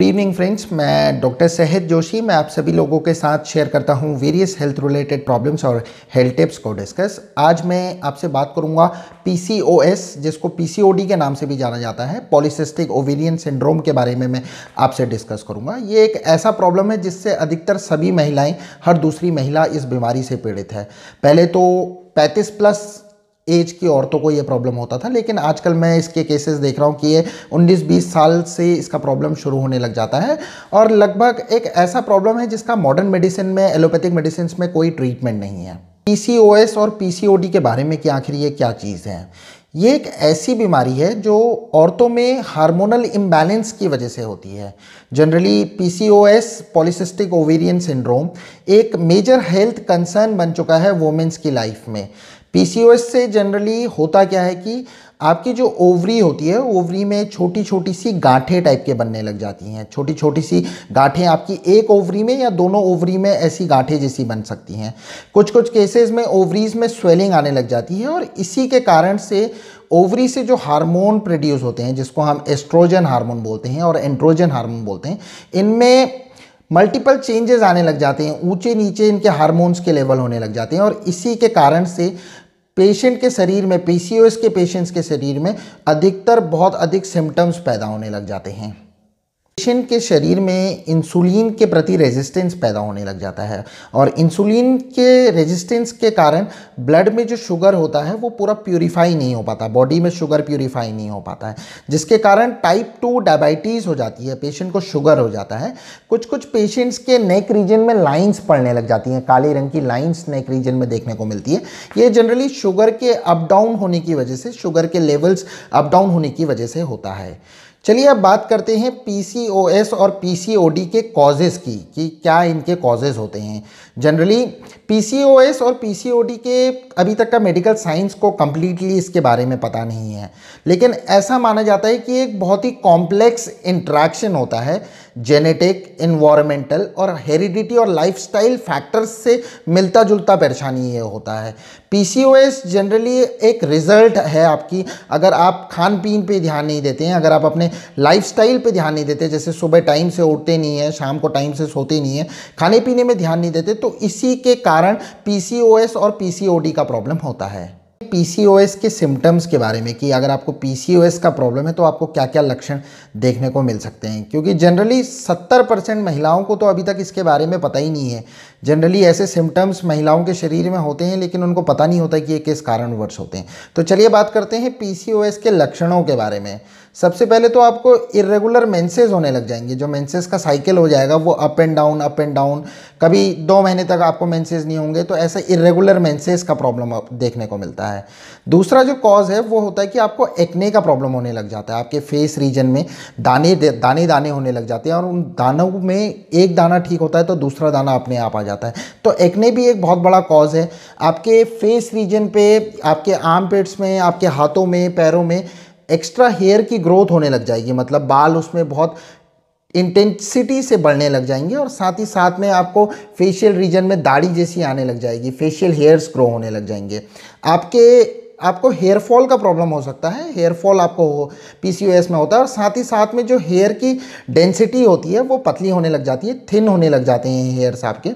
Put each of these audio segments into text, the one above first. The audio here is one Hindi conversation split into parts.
गुड इवनिंग फ्रेंड्स मैं डॉक्टर सहद जोशी मैं आप सभी लोगों के साथ शेयर करता हूँ वेरियस हेल्थ रिलेटेड प्रॉब्लम्स और हेल्थ टिप्स को डिस्कस आज मैं आपसे बात करूँगा पीसीओएस जिसको पीसीओडी के नाम से भी जाना जाता है. पॉलिसिस्टिक ओवेरियन सिंड्रोम के बारे में मैं आपसे डिस्कस करूँगा. ये एक ऐसा प्रॉब्लम है जिससे अधिकतर सभी महिलाएँ, हर दूसरी महिला इस बीमारी से पीड़ित है. पहले तो पैंतीस प्लस एज की औरतों को ये प्रॉब्लम होता था, लेकिन आजकल मैं इसके केसेस देख रहा हूँ कि ये 19-20 साल से इसका प्रॉब्लम शुरू होने लग जाता है और लगभग एक ऐसा प्रॉब्लम है जिसका मॉडर्न मेडिसिन में एलोपैथिक मेडिसिन में कोई ट्रीटमेंट नहीं है। पीसीओएस और पीसीओडी के बारे में कि आखिर ये क्या चीज़ है? ये एक ऐसी बीमारी है जो औरतों में हार्मोनल इम्बैलेंस की वजह से होती है। Generally PCOS polycystic ovarian syndrome एक मेजर हेल्थ कंसर्न बन चुका है वोमेंस की लाइफ में। पीसीओएस से जनरली होता क्या है कि आपकी जो ओवरी होती है ओवरी में छोटी छोटी सी गांठें टाइप के बनने लग जाती हैं। छोटी छोटी सी गांठें आपकी एक ओवरी में या दोनों ओवरी में ऐसी गांठें जैसी बन सकती हैं। कुछ कुछ केसेस में ओवरीज में स्वेलिंग आने लग जाती है और इसी के कारण से ओवरी से जो हार्मोन प्रोड्यूस होते हैं, जिसको हम एस्ट्रोजन हार्मोन बोलते हैं और एंड्रोजन हार्मोन बोलते हैं, इनमें मल्टीपल चेंजेस आने लग जाते हैं। ऊँचे नीचे इनके हार्मोन्स के लेवल होने लग जाते हैं और इसी के कारण से पेशेंट के शरीर में पीसीओएस के पेशेंट्स के शरीर में अधिकतर बहुत अधिक सिम्टम्स पैदा होने लग जाते हैं। पेशेंट के शरीर में इंसुलिन के प्रति रेजिस्टेंस पैदा होने लग जाता है और इंसुलिन के रेजिस्टेंस के कारण ब्लड में जो शुगर होता है, वो पूरा प्यूरिफाई नहीं हो पाता बॉडी में शुगर प्यूरिफाई नहीं हो पाता है, जिसके कारण टाइप टू डायबिटीज़ हो जाती है पेशेंट को शुगर हो जाता है कुछ कुछ पेशेंट्स के नेक रीजन में लाइन्स पड़ने लग जाती हैं, काले रंग की लाइन्स नेक रीजन में देखने को मिलती है, ये जनरली शुगर के अप डाउन होने की वजह से शुगर के लेवल्स अप डाउन होने की वजह से होता है। चलिए अब बात करते हैं पीसीओएस और पीसीओडी के कॉजेज़ की, कि क्या इनके कॉजेज़ होते हैं। जनरली पीसीओएस और पीसीओडी के अभी तक का मेडिकल साइंस को कम्प्लीटली इसके बारे में पता नहीं है। लेकिन ऐसा माना जाता है कि एक बहुत ही कॉम्प्लेक्स इंट्रैक्शन होता है जेनेटिक इन्वायरमेंटल और हेरिडिटी और लाइफस्टाइल फैक्टर्स से मिलता जुलता परेशानी ये होता है। पीसीओएस जनरली एक रिज़ल्ट है आपकी। अगर आप खान पीन पे ध्यान नहीं देते हैं, अगर आप अपने लाइफस्टाइल पे ध्यान नहीं देते, जैसे सुबह टाइम से उठते नहीं हैं, शाम को टाइम से सोते नहीं हैं खाने पीने में ध्यान नहीं देते तो इसी के कारण पीसीओएस और पीसीओडी का प्रॉब्लम होता है। पीसीओएस के सिम्टम्स के बारे में कि अगर आपको पीसीओएस का प्रॉब्लम है तो आपको क्या क्या लक्षण देखने को मिल सकते हैं? क्योंकि जनरली 70 परसेंट महिलाओं को तो अभी तक इसके बारे में पता ही नहीं है। जनरली ऐसे सिम्टम्स महिलाओं के शरीर में होते हैं, लेकिन उनको पता नहीं होता कि ये किस कारणवर्ष होते हैं। तो चलिए बात करते हैं पीसीओएस के लक्षणों के बारे में। सबसे पहले तो आपको इरेगुलर मेंसेस होने लग जाएँगे। जो मेंसेस का साइकिल हो जाएगा, वो up and down up and down कभी दो महीने तक आपको मेंसेस नहीं होंगे तो ऐसा इरेगुलर मेंसेस का प्रॉब्लम देखने को मिलता है। दूसरा जो कॉज है, वो होता है कि आपको एक्ने का प्रॉब्लम होने लग जाता है। आपके फेस रीजन में दाने दाने दाने होने लग जाते हैं, और उन दानों में एक दाना ठीक होता है तो दूसरा दाना अपने आप आ जाता है। तो एक्ने भी एक बहुत बड़ा कॉज है। आपके फेस रीजन पे, आपके आर्म पेट्स में, आपके हाथों में, पैरों में एक्स्ट्रा हेयर की ग्रोथ होने लग जाएगी। मतलब बाल उसमें बहुत इंटेंसिटी से बढ़ने लग जाएँगे और साथ ही साथ में आपको फेशियल रीजन में दाढ़ी जैसी आने लग जाएगी। फेशियल हेयर्स ग्रो होने लग जाएँगे। आपके आपको हेयर फॉल का प्रॉब्लम हो सकता है। हेयर फॉल आपको पीसीओएस में होता है और साथ ही साथ में जो हेयर की डेंसिटी होती है, वो पतली होने लग जाती है थिन होने लग जाते हैं हेयर्स आपके।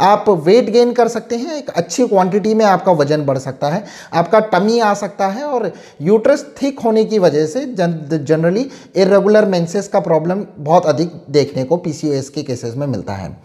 आप वेट गेन कर सकते हैं, एक अच्छी क्वांटिटी में आपका वज़न बढ़ सकता है, आपका टमी आ सकता है और यूट्रस थिक होने की वजह से जन जनरली इरेगुलर मेंसेस का प्रॉब्लम बहुत अधिक देखने को पीसीओएस के केसेस में मिलता है।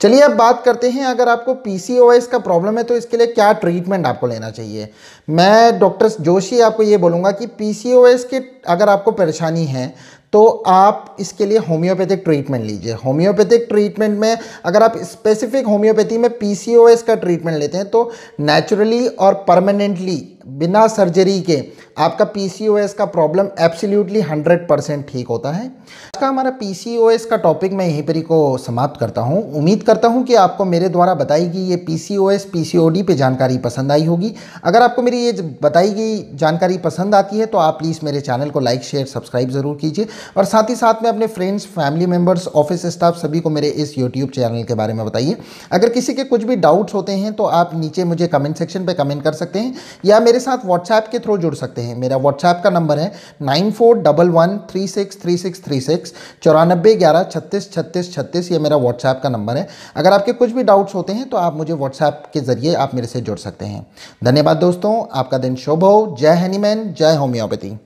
चलिए अब बात करते हैं, अगर आपको पीसीओएस का प्रॉब्लम है तो इसके लिए क्या ट्रीटमेंट आपको लेना चाहिए? मैं डॉक्टर जोशी, आपको ये बोलूँगा कि पीसीओएस की अगर आपको परेशानी है तो आप इसके लिए होम्योपैथिक ट्रीटमेंट लीजिए। होम्योपैथिक ट्रीटमेंट में अगर आप स्पेसिफिक होम्योपैथी में पीसीओएस का ट्रीटमेंट लेते हैं तो नेचुरली और परमानेंटली बिना सर्जरी के आपका पीसीओएस का प्रॉब्लम एब्सोल्युटली 100 परसेंट ठीक होता है। आज का हमारा पीसीओएस का टॉपिक मैं यहीं पर ही को समाप्त करता हूँ। उम्मीद करता हूँ कि आपको मेरे द्वारा बताई गई ये पीसीओएस पीसीओडी पे जानकारी पसंद आई होगी। अगर आपको मेरी ये बताई गई जानकारी पसंद आती है तो आप प्लीज़ मेरे चैनल को लाइक शेयर सब्सक्राइब ज़रूर कीजिए। और साथ ही साथ में अपने friends family members office staff सभी को मेरे इस यूट्यूब चैनल के बारे में बताइए। अगर किसी के कुछ भी डाउट्स होते हैं तो आप नीचे मुझे कमेंट सेक्शन पर कमेंट कर सकते हैं, या मेरे साथ व्हाट्सएप के थ्रू जुड़ सकते हैं। मेरा व्हाट्सएप का नंबर है nine four double one three six three six three six, चौरानबे ग्यारह छत्तीस छत्तीस छत्तीस ये मेरा व्हाट्सएप का नंबर है। अगर आपके कुछ भी डाउट्स होते हैं तो आप मुझे व्हाट्सएप के ज़रिए आप मेरे से जुड़ सकते हैं। धन्यवाद दोस्तों, आपका दिन शुभ हो। जय हनीमैन, जय होम्योपैथी।